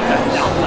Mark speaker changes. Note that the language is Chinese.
Speaker 1: 人了。